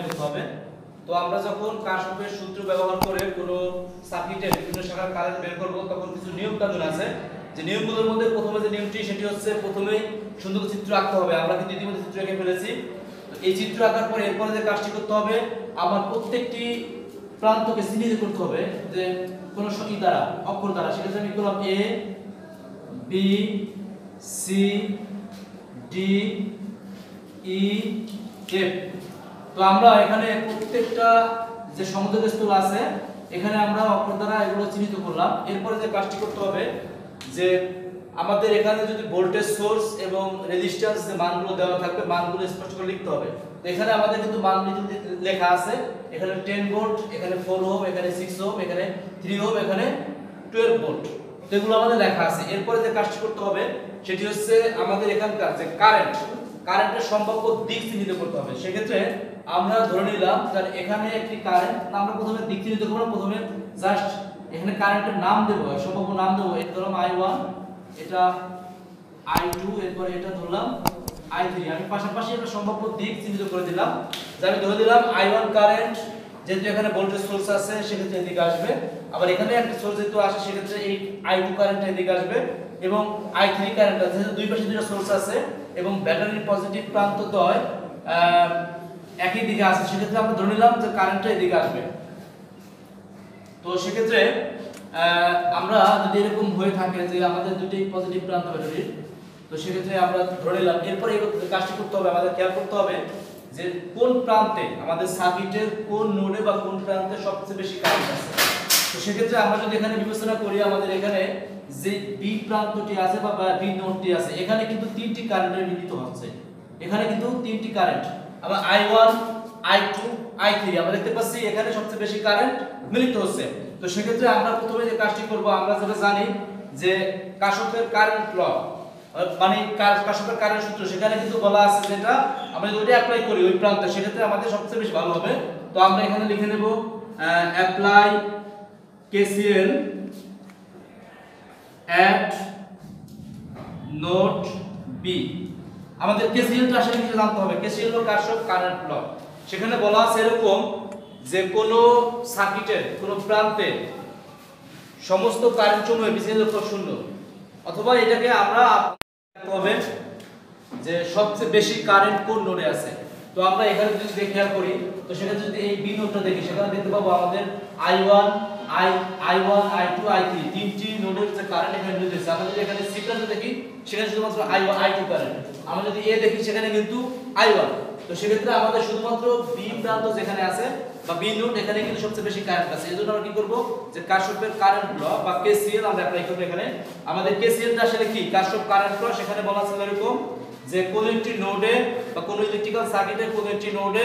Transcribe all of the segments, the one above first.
বের করতে হবে। তো আমরা যখন কারশফের সূত্র ব্যবহার করে কোনো সার্কিটের বিভিন্ন শাখার কারেন্ট বের করব, তখন কিছু নিয়ম কানুন আছে। যে নিয়মগুলোর মধ্যে প্রথমে যে নিয়মটি, সেটি হচ্ছে প্রথমেই সুন্দর চিত্র আঁকতে হবে। আমরা কিন্তু ইতিমধ্যে চিত্র এঁকে ফেলেছি। এই চিত্র আঁকার পরে এরপরে যে কাজটি করতে হবে, আমার প্রত্যেকটি প্রান্তকে চিহ্নিত করতে হবে যে কোন ই দ্বারা, অক্ষর দ্বারা। সেক্ষেত্রে আমি করলাম A B C D E F তো আমরা এখানে প্রত্যেকটা যে সমুদ্র স্থল আছে, এখানে আমরা অক্ষর দ্বারা এগুলো চিহ্নিত করলাম। এরপরে যে কাজটি করতে হবে, যে আমাদের এখানে যদি ভোল্টেজ সোর্স এবং রেজিস্ট্যান্স যে মানগুলো দেওয়া থাকবে, মানগুলো স্পষ্ট করে লিখতে হবে। তো এখানে আমাদের কিন্তু মান লেখা আছে। এখানে টেন ভোল্ট এখানে ফোর হোম এখানে সিক্স হোম এখানে থ্রি হোম এখানে 12 ভোল্ট তো এগুলো আমাদের লেখা আছে। এরপরে যে কাজটি করতে হবে, সেটি হচ্ছে আমাদের এখানকার যে কারেন্ট কারেন্টের সম্ভাব্য দিক চিহ্নিত করতে হবে। সেক্ষেত্রে আমরা ধরে নিলাম যে এখানে একটি কারেন্ট আমরা প্রথমে দিক চিহ্নিত করব প্রথমে জাস্ট এখানে কারেন্টের নাম দেব সম্ভাব্য নাম দেব এটা ধরলাম i1 এটা i2 এরপর এটা ধরলাম i3 আমি পাশাপাশি একটা সম্ভাব্য দিক চিহ্নিত করে দিলাম যে আমি ধরে দিলাম i1 কারেন্ট যেহেতু এখানে ভোল্টেজ সোর্স আছে সেক্ষেত্রে এদিকে আসবে আবার এখানে একটা সোর্স যেহেতু আসে সেক্ষেত্রে এই i2 কারেন্ট এদিকে আসবে এবং i3 কারেন্ট আছে যেহেতু দুই পাশে দুটো সোর্স আছে এবং ব্যাটারির পজিটিভ প্রান্ত আহ, একই দিকে আছে সেক্ষেত্রে আমরা ধরে নিলাম যে কারেন্টটা এদিকে আসবে। তো সেক্ষেত্রে আমরা যদি এরকম হয়ে থাকে যে আমাদের দুটি পজিটিভ প্রান্ত ব্যাটারির তো সেক্ষেত্রে আমরা ধরে নিলাম, এরপরে কাজটি করতে হবে, আমাদের খেয়াল করতে হবে যে কোন প্রান্তে, আমাদের সার্কিটের কোন নোডে বা কোন প্রান্তে সবচেয়ে বেশি কারেন্ট আছে। তো সেক্ষেত্রে আমরা যদি এখানে বিবেচনা করি, আমাদের এখানে যে বি প্রান্তটি আছে বা, বি নোডটি আছে, এখানে কিন্তু তিনটি কারেন্টের মিলিত হচ্ছে। এখানে কিন্তু তিনটি কারেন্ট আবার i1 i2 i3 আমরা দেখতে পাচ্ছি এখানে সবচেয়ে বেশি কারেন্ট মিলিত হচ্ছে। তো সেক্ষেত্রে আমরা প্রথমে যে কাজটি করব, আমরা যেটা জানি যে কাশফের কারেন্ট ল মানে কার- কাশফের কারেন্ট সূত্র, সেখানে কিন্তু বলা আছে যেটা আমরা যদি অ্যাপ্লাই করি ওই প্রান্তে, সেক্ষেত্রে আমাদের সবচেয়ে বেশি ভালো হবে। তো আমরা এখানে লিখে নেব apply KCL at node B আমাদের কেসিএলটা আসলে কিছু জানতে হবে। কেসিএল হলো কারশফ কারেন্ট ল সেখানে বলা আছে এরকম যে কোন সার্কিটের কোন প্রান্তে সমস্ত কারেন্ট সমূহে বিসিএল লক্ষ্য শূন্য। অথবা এটাকে আমরা হবে যে সবচেয়ে বেশি কারেন্ট কোন নোডে আছে। তো আমরা এখানে যদি খেয়াল করি, তো সেখানে যদি এই বি নোডটা দেখি, সেখানে দেখতে পাবো আমাদের i1 i i1 i2 i3 তিনটি নোডের যে কারেন্ট এখানে আছে আমরা যদি এখানে সি প্রান্ত দেখি, সেখানে শুধুমাত্র i1 i2 কারেন্ট আমরা যদি এ দেখি, সেখানে কিন্তু i1 তো সেক্ষেত্রে আমাদের শুধুমাত্র বি প্রান্ত যেখানে আছে বা বি নোড এখানে কিন্তু সবচেয়ে বেশি কারেন্ট আছে। এজন্য আমরা কি করব? যে কারশফের কারেন্ট ল বা কেসিএল আমরা অ্যাপ্লাই করব এখানে। আমাদের কেসিএলটা আসলে কি? কারশফ কারেন্ট ল সেখানে বলা ছিল এরকম যে কোন একটি নোডে বা কোন ইলেকট্রিক্যাল সার্কিটের কোন একটি নোডে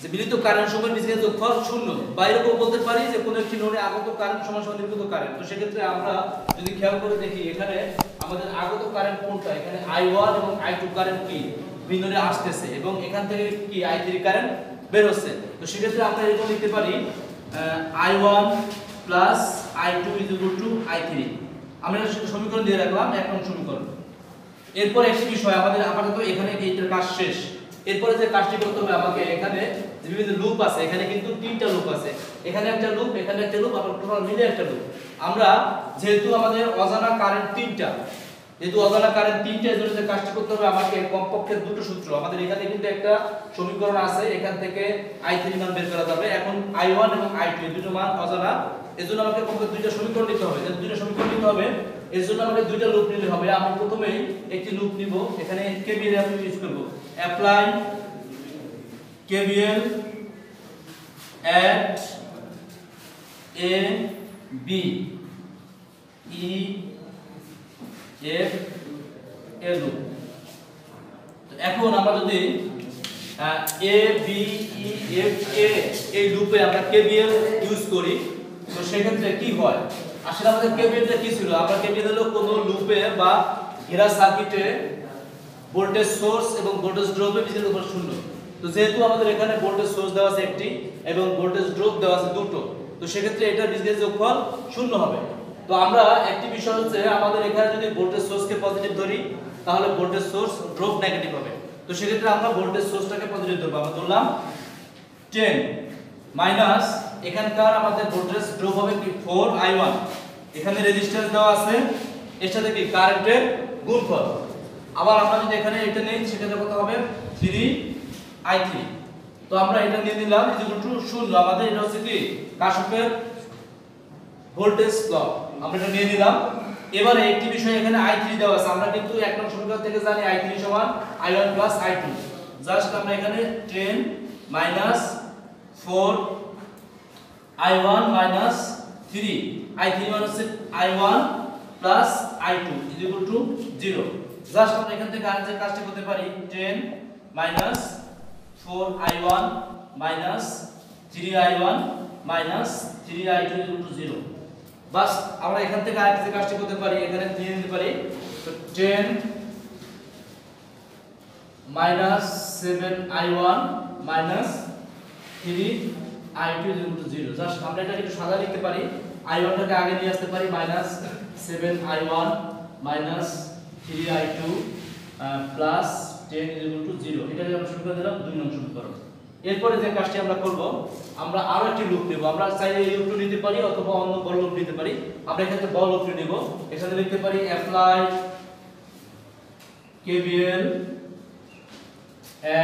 যে মিলিত কারেন্ট সময়ের বিজনেস যোগফল শূন্য বা এরকম বলতে পারি যে কোনো একটি নোডে আগত কারেন্ট সমান সমান নির্গত কারেন্ট তো সেক্ষেত্রে আমরা যদি খেয়াল করে দেখি এখানে আমাদের আগত কারেন্ট কোনটা? এখানে আই ওয়ান এবং আই টু কারেন্ট কি? বিন্দুতে আসতেছে এবং এখান থেকে কি i3 কারেন্ট বের হচ্ছে তো সেক্ষেত্রে আমরা এরকম লিখতে পারি ah, i1 plus I two is two i3 আমরা এটা সমীকরণ দিয়ে রাখলাম এক নং সমীকরণ। এরপর একটি বিষয় আমাদের আপাতত এখানে এইটার কাজ শেষ। এরপরে যে কাজটি করতে হবে, আমাকে এখানে যে বিভিন্ন লুপ আছে, এখানে কিন্তু তিনটা লুপ আছে। এখানে একটা লুপ এখানে একটা লুপ আবার টোটাল মিলে একটা লুপ আমরা যেহেতু আমাদের অজানা কারেন্ট তিনটা, যেহেতু অজানা কারেন্ট তিনটা, এজন্য যে কাজটি করতে হবে আমাকে কমপক্ষে দুটো সূত্র। আমাদের এখানে কিন্তু একটা সমীকরণ আছে, এখান থেকে আই i3 মান বের করা যাবে। এখন i1 এবং i2 এই দুটো মান অজানা। এজন্য আমাকে কমপক্ষে দুইটা সমীকরণ নিতে হবে। দুইটা সমীকরণ নিতে হবে এর জন্য আমাকে দুইটা লুপ নিতে হবে। আমি প্রথমেই একটি লুপ নিব। এখানে কেভিএল আমি ইউজ করব। Apply KVL at a b e f a loop এখন আমরা যদি এ বি ই এফ এ এই লুপে আমরা কেভিএল ইউজ করি, তো সেক্ষেত্রে কি হয়? আসলে আমাদের কেভিএলটা কি ছিল? আমরা কেভিএল হলো কোনো লুপে বা ঘেরা সার্কিটে ভোল্টেজ সোর্স এবং ভোল্টেজ ড্রপে বিজনেস উপর শূন্য। তো যেহেতু আমাদের এখানে ভোল্টেজ সোর্স দেওয়া আছে একটি এবং ভোল্টেজ ড্রপ দেওয়া আছে দুটো, তো সেক্ষেত্রে এটা বিজনেস যোগফল শূন্য হবে। তো আমরা একটি বিষয় হচ্ছে, আমাদের এখানে যদি ভোল্টেজ সোর্সকে পজিটিভ ধরি, তাহলে ভোল্টেজ সোর্স ড্রপ নেগেটিভ হবে। তো সেক্ষেত্রে আমরা ভোল্টেজ সোর্সটাকে পজিটিভ ধরবো। আমরা ধরলাম 10 মাইনাস এখানকার আমাদের ভোল্টেজ ড্রপ হবে কি? 4i1 এখানে রেজিস্ট্যান্স দেওয়া আছে। এর সাথে কি? কারেন্টের গুণফল। আবার আমরা যদি এখানে এটা নেই সেক্ষেত্রে কত হবে 3i3 তো আমরা এটা নিয়ে নিলাম ইজ ইকুয়াল টু 0 আমাদের এটা হচ্ছে কি? কাশফের ভোল্টেজ ল আমরা এটা নিয়ে নিলাম। এবারে একটি বিষয় এখানে i3 দেওয়া আছে। আমরা কিন্তু এক নং সমীকরণ থেকে জানি i3 সমান i1 প্লাস i2 জাস্ট আমরা এখানে 10 মাইনাস 4 i1 মাইনাস 3 i3 মানে হচ্ছে i1 plus i2 is equal to 0 just আমরা এখান থেকে আর যে কাজটা করতে পারি 10 minus 4i1 minus 3i1 minus 3i2 is equal to 0 বাস আমরা এখান থেকে আরেকটা কাজটা করতে পারি, এখানে দিয়ে নিতে পারি, তো 10 minus 7i1 minus 3i2 is equal to 0 just আমরা এটা একটু সাদা লিখতে পারি i1 টাকে আগে নিয়ে আসতে পারি minus 7i1 minus 3i2 plus 10 is equal to 0 এটাকে আমরা শুরু করে দিলাম, দুই নং সমীকরণ। এরপরে যে কাজটি আমরা করব, আমরা আরও একটি লুপ নেব। আমরা চাইলে এই লুপটি নিতে পারি অথবা অন্য বড় লুপ নিতে পারি। আমরা এখানে বড় লুপটি নেব। এখানে লিখতে পারি apply KVL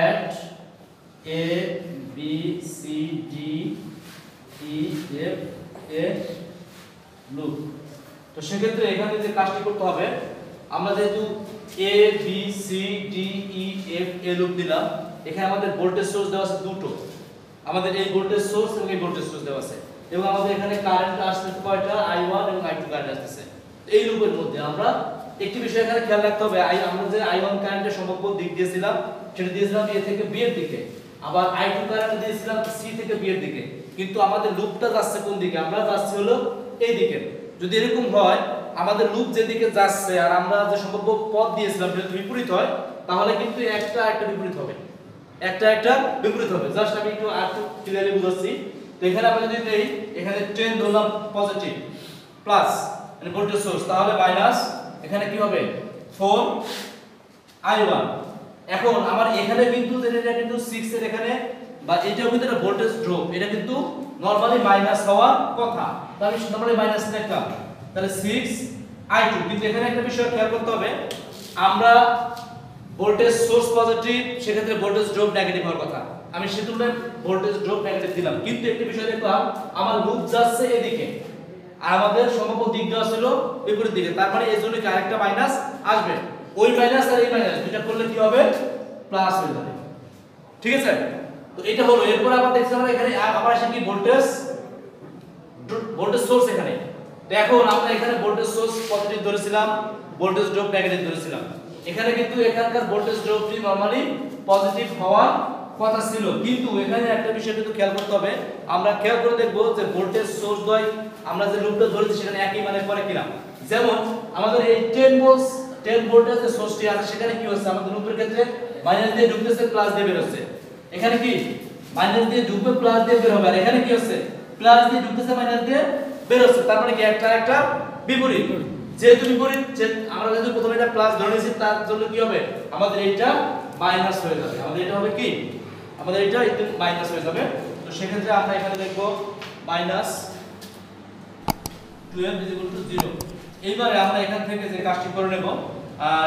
at A B, C, D E F A loop তো সেক্ষেত্রে এখানে যে কাজটি করতে হবে, আমরা যেহেতু A B C D E F A loop দিলাম, এখানে আমাদের ভোল্টেজ সোর্স দেওয়া আছে দুটো। আমাদের এই ভোল্টেজ সোর্স এবং এই ভোল্টেজ সোর্স দেওয়া আছে। এবং আমাদের এখানে কারেন্ট আসতেছে কয়টা? I1 এবং i2 কারেন্ট আসতেছে। এই লুপের মধ্যে আমরা একটি বিষয় এখানে খেয়াল রাখতে হবে। আই আমরা যে i1 কারেন্টের সম্ভাব্য দিক দিয়েছিলাম, সেটা দিয়েছিলাম a থেকে b এর দিকে। আবার i2 কারেন্ট দিয়েছিলাম সি থেকে b এর দিকে, কিন্তু আমাদের লুপটা যাচ্ছে কোন দিকে? আমরা যাচ্ছি হলো এই দিকে। যদি এরকম হয়, আমাদের লুপ যেদিকে যাচ্ছে আর আমরা যে সম্ভাব্য পথ দিয়েছিলাম যদি বিপরীত হয়, তাহলে কিন্তু একটা একটা বিপরীত হবে। একটা একটা বিপরীত হবে। জাস্ট আমি একটু আর ক্লিয়ারলি বুঝাচ্ছি। তো এখানে আমরা যদি নেই এখানে 10 ধরলাম পজিটিভ প্লাস মানে ভোল্টেজ সোর্স তাহলে মাইনাস এখানে কি হবে? 4 i1 এখন আমার এখানে কিন্তু এটা কিন্তু 6 এর এখানে, বা কিন্তু একটা ভোল্টেজ ড্রপ এটা কিন্তু নরমালি মাইনাস হওয়ার কথা। তাহলে নরমালি মাইনাস লিখলাম। তাহলে 6 i2 কিন্তু এখানে একটা বিষয় খেয়াল করতে হবে, আমরা ভোল্টেজ সোর্স পজিটিভ সেক্ষেত্রে ভোল্টেজ ড্রপ নেগেটিভ হওয়ার কথা। আমি সে ভোল্টেজ ড্রপ নেগেটিভ দিলাম। কিন্তু একটি বিষয় দেখলাম, আমার লুপ যাচ্ছে এদিকে, আর আমাদের সম্ভাব্য দিক ছিল বিপরীত দিকে। তার মানে এই জন্য মাইনাস আসবে? ওই মাইনাস আর এই মাইনাস দুইটা করলে কি হবে? প্লাস হয়ে যাবে। ঠিক আছে? তো এটা হলো। এরপর আবার দেখছি আমরা এখানে আবার আসে কি? ভোল্টেজ ভোল্টেজ সোর্স এখানে। তো এখন আমরা এখানে ভোল্টেজ সোর্স পজিটিভ ধরেছিলাম ভোল্টেজ ড্রপ নেগেটিভ ধরেছিলাম। এখানে কিন্তু এখানকার ভোল্টেজ ড্রপটি নরমালি পজিটিভ হওয়ার কথা ছিল। কিন্তু এখানে একটা বিষয় কিন্তু খেয়াল করতে হবে। আমরা খেয়াল করে দেখব যে ভোল্টেজ সোর্স দ্বয় আমরা যে লুপটা ধরেছি সেখানে একই মানে করে কিনা। যেমন, আমাদের এই 10 ভোল্ট 10 ভোল্টেজ যে সোর্সটি আছে সেখানে কি হচ্ছে? আমাদের লুপের ক্ষেত্রে মাইনাস দিয়ে ঢুকতেছে প্লাস দিয়ে বের হচ্ছে। এখানে কি? মাইনাস দিয়ে ঢুকবে প্লাস দিয়ে বের হবে। আর এখানে কি হচ্ছে? প্লাস দিয়ে ঢুকতেছে মাইনাস দিয়ে বের হচ্ছে। তার মানে কি? একটা একটা বিপরীত। যেহেতু বিপরীত, যে আমরা যেহেতু প্রথমে এটা প্লাস ধরে নিয়েছি, তার জন্য কি হবে? আমাদের এইটা মাইনাস হয়ে যাবে। আমাদের এটা হবে কি? আমাদের এটা একটু মাইনাস হয়ে যাবে। তো সেক্ষেত্রে আমরা এখানে দেখব মাইনাস 12 is equal to 0 এইবারে আমরা এখান থেকে যে কাজটি করে নেব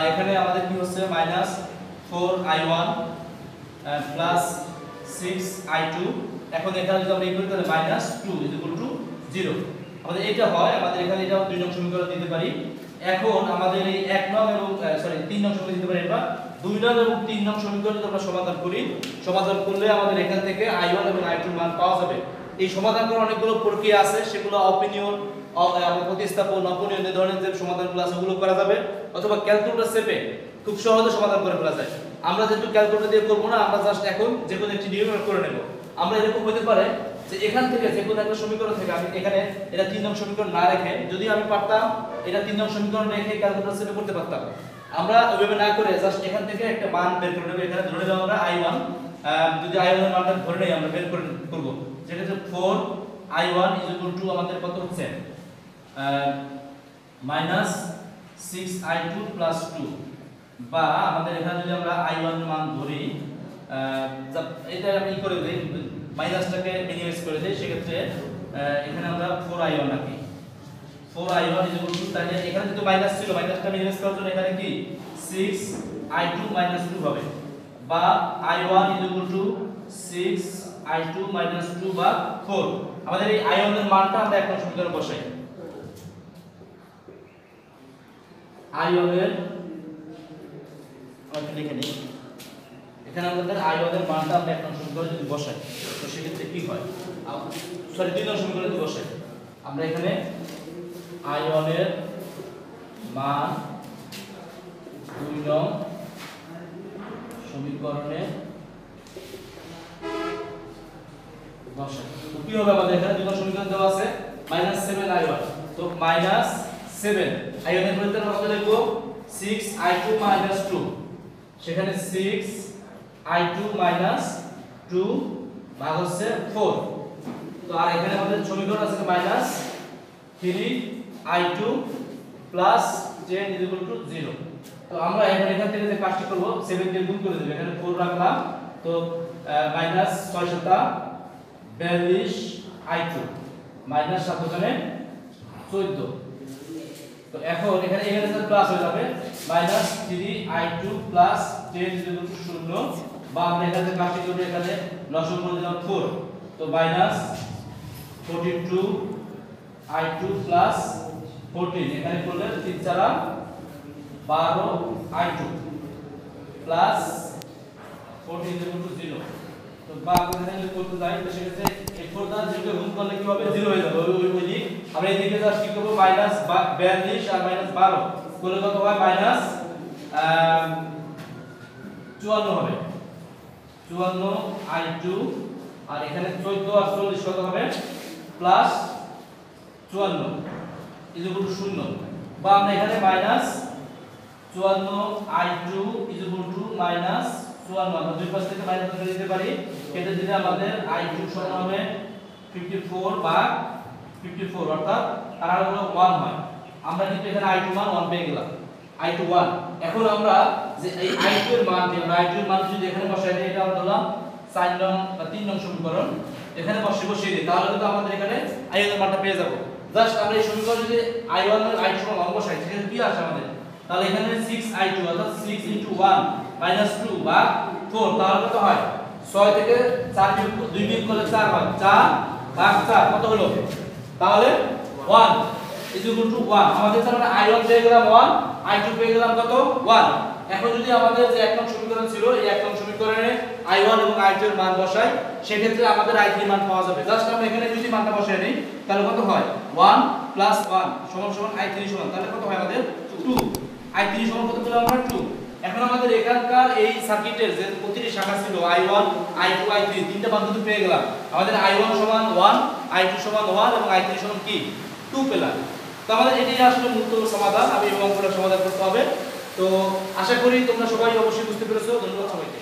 এখানে আমাদের কি হচ্ছে? মাইনাস 4i1 প্লাস 6i2 এখন এখানে যদি আমরা এই করি তাহলে মাইনাস 2 is equal to 0 আমাদের এটা হয়, আমাদের এখানে এটা দুই নং সমীকরণ দিতে পারি। এখন আমাদের এই এক নং এবং সরি তিন নং সমীকরণ দিতে পারি। আমরা দুই নং এবং তিন নং সমীকরণ যদি আমরা সমাধান করি। সমাধান করলে আমাদের এখান থেকে আই ওয়ান এবং i2 মান পাওয়া যাবে। এই সমাধান করার অনেকগুলো প্রক্রিয়া আছে, সেগুলো অপিনিয়ন প্রতিস্থাপন অপনিয়ন এই ধরনের যে সমাধানগুলো আছে, ওগুলো করা যাবে। অথবা ক্যালকুলেটর সেপে খুব সহজে সমাধান করে ফেলা যায়। আমরা যেহেতু ক্যালকুলেটর দিয়ে করব না, আমরা জাস্ট এখন যে কোনো একটি নিয়ম করে নেব। আমরা এরকম হতে পারে যে এখান থেকে যে কোনো একটা সমীকরণ থেকে আমি এখানে এটা তিন নং সমীকরণ না রেখে যদি আমি পারতাম, এটা তিন নং সমীকরণ রেখে ক্যালকুলেটর সেপে করতে পারতাম। আমরা ওইভাবে না করে জাস্ট এখান থেকে একটা মান বের করে নেব। এখানে ধরে নেব আমরা i1 যদি i1 এর মানটা ধরে নেই, আমরা বের করে করব। যেটা হচ্ছে 4 i1 আমাদের কত হচ্ছে? Minus six I two plus two বা আমাদের এখানে যদি আমরা আই ওয়ান মান ধরি এটা আমি করে দিই? মাইনাসটাকে মিনিমাইজ করে দিই, সেক্ষেত্রে এখানে আমরা ফোর আই ওয়ান রাখি four I one is two তাহলে এখানে যেহেতু মাইনাস ছিল মাইনাসটা মিনিমাইজ করার জন্য এখানে কি? Six I two minus two হবে। বা I one is two six I two minus two বা ফোর আমাদের এই আই ওয়ানের মানটা আমরা এখন সমীকরণে বসাই। আই ওয়ানের আমরা লিখে নিই। এখানে আমাদের আই ওয়ানের মানটা আমরা এক নং সমীকরণে যদি বসাই, তো সেক্ষেত্রে কি হয়? সরি দুই নং সমীকরণে যদি বসাই, আমরা এখানে আই ওয়ানের মান দুই নং সমীকরণে বসাই তো কি হবে আমাদের এখানে নং সমীকরণ দেওয়া আছে মাইনাস সেভেন আই ওয়ান তো মাইনাস সেভেন আই ওয়ানের পরিবর্তে আমরা লিখব? Six I two minus two সেখানে six I two minus two ভাগ হচ্ছে ফোর তো আর এখানে আমাদের সমীকরণ আছে minus three I two plus ten two zero তো আমরা এখানে এখান থেকে যে কাজটি করব সেভেন দিয়ে গুণ করে দেবো। এখানে ফোর রাখলাম, তো মাইনাস ছয় সাতা বিয়াল্লিশ আই টু মাইনাস সাত ওখানে চোদ্দ। তো এখন এখানে এখানে প্লাস হয়ে যাবে। Minus three I two plus ten শূন্য। বা আমরা এখানে কাজটি করব এখানে নশো করে দিলাম ফোর তো minus forty two I two plus fourteen এখানে করলে তিন চারা বারো I two plus fourteen zero বা এখানে যাই, তো সেক্ষেত্রে এই ফোর দ্বারা জিরোকে গুণ করলে কি হবে? হয়ে যাবে। ওই ওই ওই দিক। আমরা জাস্ট কি করব? মাইনাস বিয়াল্লিশ আর মাইনাস বারো। করলে কত হয়? চুয়ান্ন হবে। চুয়ান্ন আই টু আর এখানে চোদ্দ আর চল্লিশ কত হবে? প্লাস চুয়ান্ন ইজ শূন্য। বা আমরা এখানে মাইনাস চুয়ান্ন I two is two minus চুয়ান্ন আমরা দুই পাশ থেকে মাইনাস করে দিতে পারি। কেটে দিলে আমাদের আই টু সমান হবে ফিফটি ফোর বা ফিফটি ফোর অর্থাৎ তার হলো ওয়ান হয়। আমরা কিন্তু এখানে আই টু মান ওয়ান পেয়ে গেলাম। আই টু ওয়ান এখন আমরা যে এই আই টু এর মান যে আমরা আই টু এর মান যদি এখানে বসাই দিই, এটা আমরা ধরলাম চার নং বা তিন নং সমীকরণ। এখানে বসে, বসিয়ে দিই, তাহলে কিন্তু আমাদের এখানে আই এর মানটা পেয়ে যাব। জাস্ট আমরা এই সমীকরণ যদি আই ওয়ান আই টু সমান ওয়ান বসাই সেখানে কি আসে আমাদের? তাহলে এখানে 6i2 অর্থাৎ 6 ইনটু 1 মাইনাস 2 বা 4 তাহলে কত হয়? 6 থেকে 4 বিয়োগ 2 বিয়োগ করলে 4 হয়। 4 ভাগ 4 কত হলো? তাহলে 1 ইজ ইকুয়াল টু 1 আমাদের তার মানে i1 পেয়ে গেলাম 1 i2 পেয়ে গেলাম কত? 1 এখন যদি আমাদের যে এক নং সমীকরণ ছিল, এই এক নং সমীকরণে i1 এবং i2 এর মান বসাই, সেক্ষেত্রে আমাদের i3 মান পাওয়া যাবে। জাস্ট আমরা এখানে যদি মানটা বসাই নিই, তাহলে কত হয়? 1 প্লাস 1 সমান সমান i3 সমান। তাহলে কত হয় আমাদের? 2 i3 সমান কত পেলাম আমরা? 2 এখন আমাদের এখানকার এই সার্কিটের যে প্রতিটি শাখা ছিল i1 i2 i3 তিনটা পদ্ধতি পেয়ে গেলাম। আমাদের আই i1 সমান 1 i2 সমান ওয়ান এবং i3 সমান কি? টু পেলাম। তো আমাদের এটি আসলে মূলত সমাধান। আমি এবং সমাধান করতে হবে। তো আশা করি তোমরা সবাই অবশ্যই বুঝতে পেরেছ। ধন্যবাদ সবাইকে।